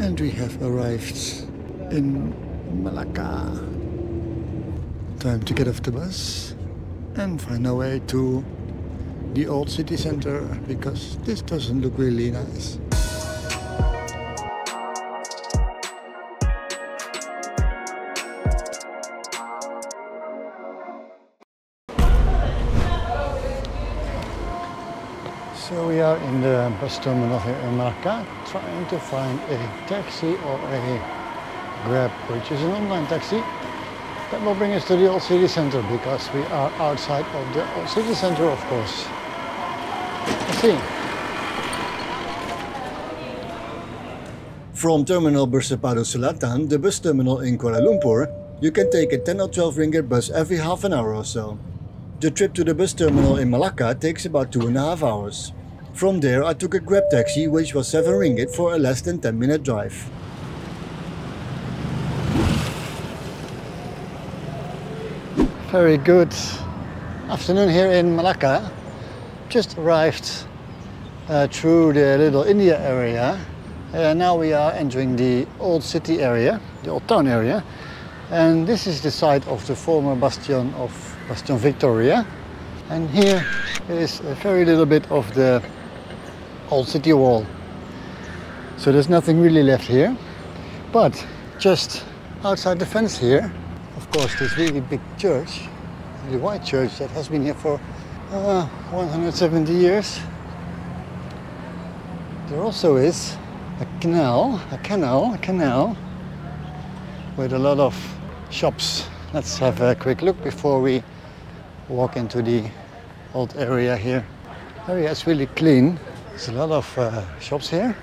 And we have arrived in Malacca. Time to get off the bus and find our way to the old city center because this doesn't look really nice. So we are in the bus terminal here in Malacca trying to find a taxi or a Grab, which is an online taxi that will bring us to the old city center because we are outside of the old city center of course. Let's see. From Terminal Bersepadu Selatan, the bus terminal in Kuala Lumpur, you can take a 10 or 12 ringgit bus every half an hour or so. The trip to the bus terminal in Malacca takes about two and a half hours. From there I took a Grab taxi which was 7 ringgit for a less than 10 minute drive. Very good afternoon here in Malacca. Just arrived uh, through the little India area. Uh, now we are entering the old city area, the old town area. And this is the site of the former bastion of Bastion Victoria. And here is a very little bit of the old city wall. So there's nothing really left here. But just outside the fence here of course, this really big church, the white church that has been here for uh, 170 years. There also is a canal, a canal, a canal with a lot of shops. Let's have a quick look before we walk into the old area here. The area is really clean. There's a lot of uh, shops here,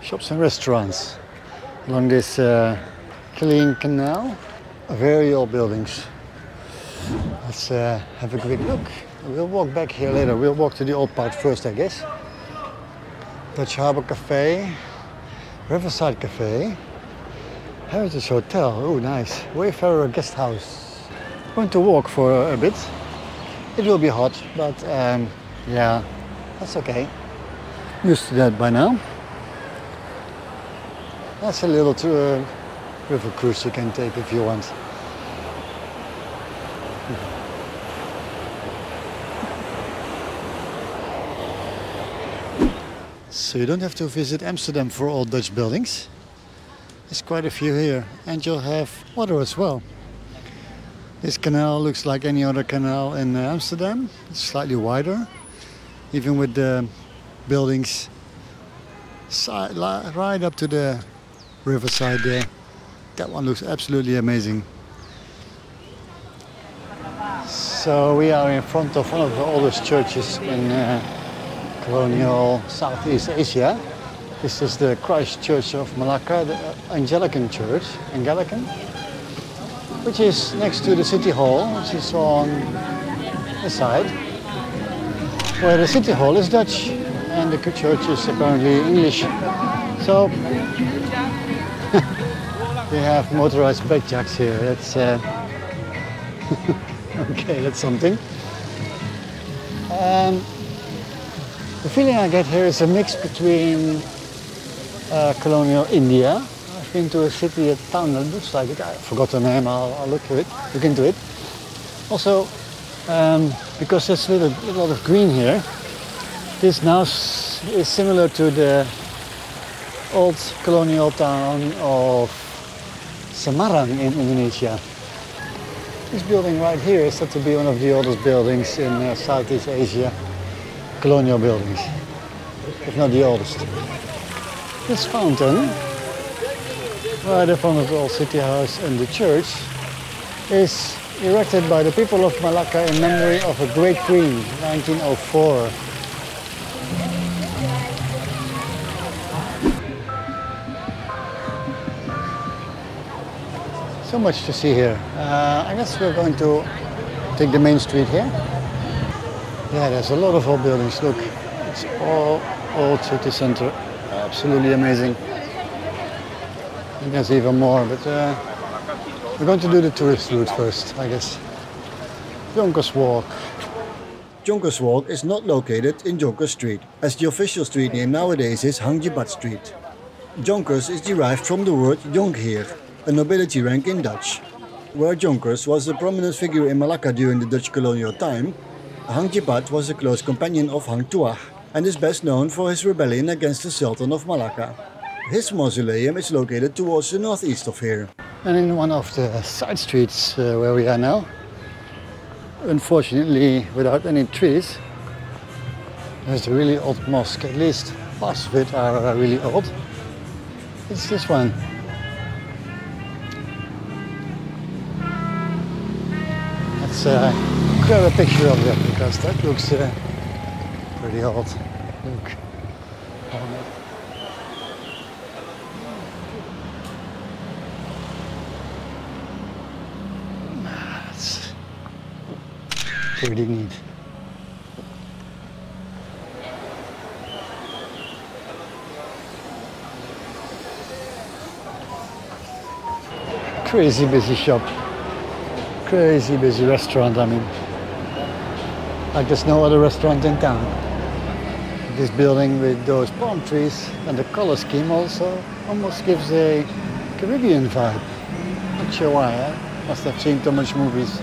shops and restaurants along this uh, clean canal very old buildings. Let's uh, have a quick look. We'll walk back here later. We'll walk to the old part first, I guess. Dutch Harbor Cafe, Riverside Cafe, Heritage Hotel. Oh, nice. Wayfarer Guest House. Going to walk for a bit. It will be hot, but um, yeah, that's okay. Used to that by now. That's a little. Uh, river cruise you can take if you want. So you don't have to visit Amsterdam for all Dutch buildings. There's quite a few here and you'll have water as well. This canal looks like any other canal in uh, Amsterdam. It's slightly wider, even with the buildings right up to the riverside there. That one looks absolutely amazing. So we are in front of one of the oldest churches in uh, colonial Southeast Asia. This is the Christ Church of Malacca, the Anglican Church, Anglican, which is next to the City Hall, which is on the side, where the City Hall is Dutch and the church is apparently English. So we have motorized bike jacks here. That's uh, okay. That's something. Um, the feeling I get here is a mix between uh, colonial India. I've been to a city, a town that looks like it. I forgot the name. I'll, I'll look it. Look into it. Also, um, because there's a, little, a lot of green here, this now is similar to the old colonial town of Semarang in Indonesia. This building right here is said to be one of the oldest buildings in uh, Southeast Asia, colonial buildings, if not the oldest. This fountain, right in front of the old city house and the church, is erected by the people of Malacca in memory of a great queen, 1904. So much to see here. Uh, I guess we're going to take the main street here. Yeah, there's a lot of old buildings. Look, it's all old city center. Absolutely amazing. And there's even more, but uh, we're going to do the tourist route first, I guess. Jonkers Walk. Jonkers Walk is not located in Jonkers Street, as the official street name nowadays is Hang Jebat Street. Jonkers is derived from the word jonkheer, a nobility rank in Dutch. Where Jonkers was a prominent figure in Malacca during the Dutch colonial time, Hang Jebat was a close companion of Hang Tuah and is best known for his rebellion against the Sultan of Malacca. His mausoleum is located towards the northeast of here. And in one of the side streets uh, where we are now, unfortunately without any trees, there's a really old mosque. At least parts of it are really old. It's this one. Let's uh, grab a picture of that because that looks uh, pretty old. Look it. That's pretty neat. Crazy busy shop. Crazy busy restaurant, I mean. Like there's no other restaurant in town. This building with those palm trees and the color scheme also almost gives a Caribbean vibe. Not sure why, I must have seen too much movies.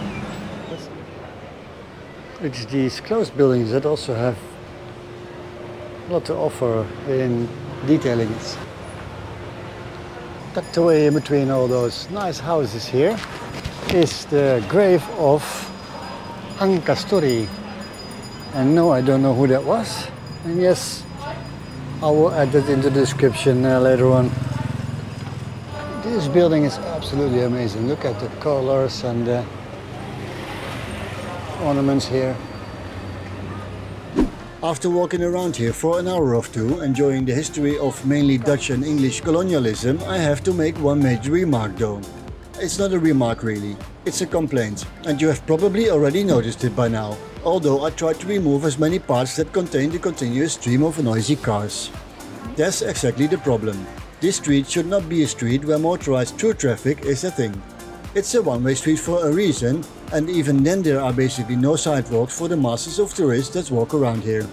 It's these closed buildings that also have a lot to offer in detailing. Tucked away in between all those nice houses here is the grave of Kasturi. And no, I don't know who that was. And yes, I will add that in the description uh, later on. This building is absolutely amazing. Look at the colors and the ornaments here. After walking around here for an hour or two, enjoying the history of mainly Dutch and English colonialism, I have to make one major remark though. It's not a remark really, it's a complaint, and you have probably already noticed it by now, although I tried to remove as many parts that contain the continuous stream of noisy cars. That's exactly the problem. This street should not be a street where motorized through traffic is a thing. It's a one-way street for a reason, and even then there are basically no sidewalks for the masses of tourists that walk around here.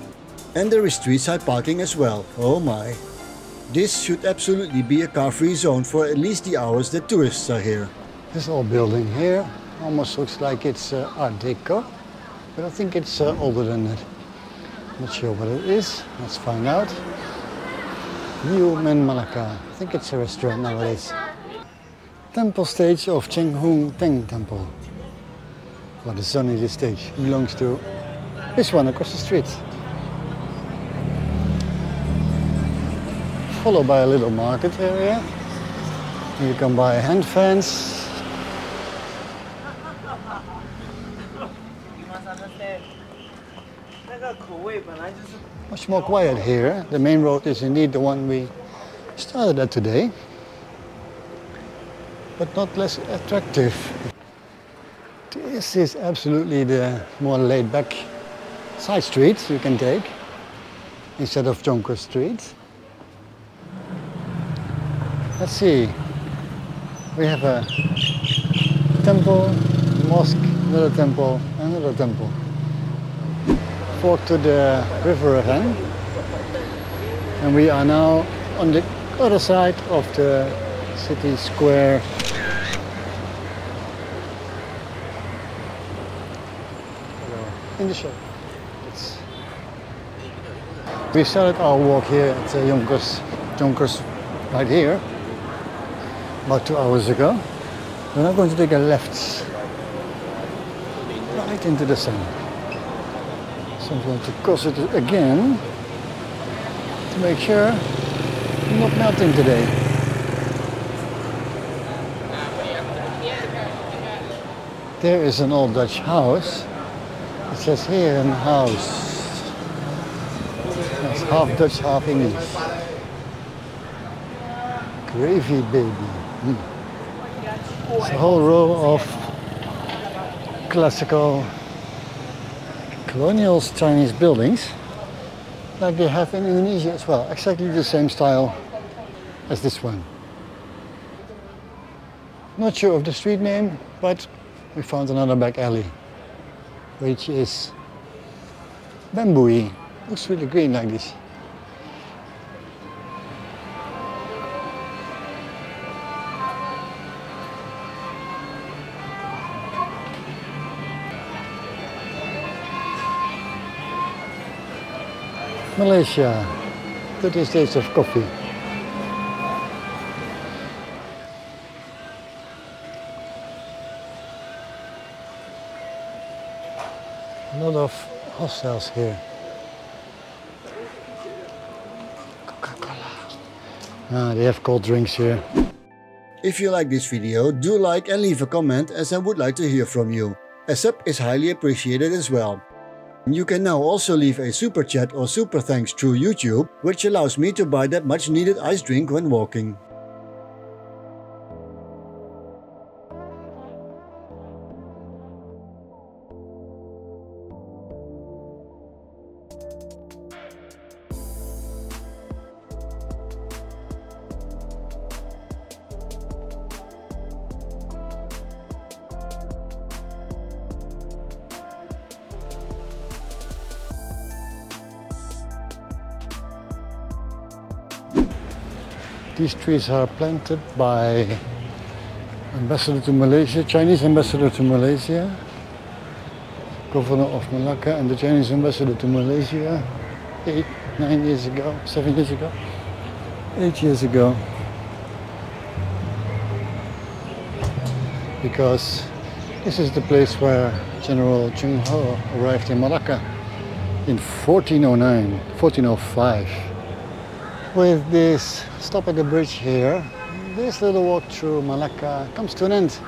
And there is street-side parking as well, oh my. This should absolutely be a car-free zone for at least the hours that tourists are here. This old building here almost looks like it's uh, Art Deco, but I think it's uh, older than that. Not sure what it is, let's find out. New Men Malacca, I think it's a restaurant nowadays. Temple stage of Cheng Hoon Teng Temple. What only this stage belongs to this one across the street. Followed by a little market area. You can buy hand fans. Much more quiet here. The main road is indeed the one we started at today, but not less attractive. This is absolutely the more laid back side street you can take instead of Jonker Street. Let's see. We have a temple, mosque, another temple, another temple. Fork to the river again. And we are now on the other side of the city square. In the shop. It's we started our walk here at uh, Junkers, Jonkers right here about two hours ago. We're now going to take a left right into the sun. So I'm going to cross it again to make sure I'm not melting today. There is an old Dutch house. It says here in house. It's half Dutch, half English. Gravy baby. It's a whole row of classical colonial Chinese buildings like they have in Indonesia as well. Exactly the same style as this one. Not sure of the street name, but we found another back alley, which is bamboo Looks really green like this. Malaysia, 30 states of coffee. A lot of hostels here. Coca-Cola. Ah, they have cold drinks here. If you like this video, do like and leave a comment as I would like to hear from you. A sub is highly appreciated as well. You can now also leave a super chat or super thanks through YouTube, which allows me to buy that much needed ice drink when walking. These trees are planted by ambassador to Malaysia, Chinese ambassador to Malaysia, governor of Malacca and the Chinese ambassador to Malaysia eight, nine years ago, seven years ago, eight years ago. Because this is the place where General Cheng Ho arrived in Malacca in 1409, 1405 with this stop at the bridge here, this little walk through Malacca comes to an end.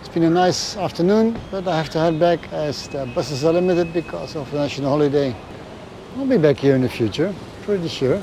It's been a nice afternoon, but I have to head back as the buses are limited because of the national holiday. I'll be back here in the future, pretty sure.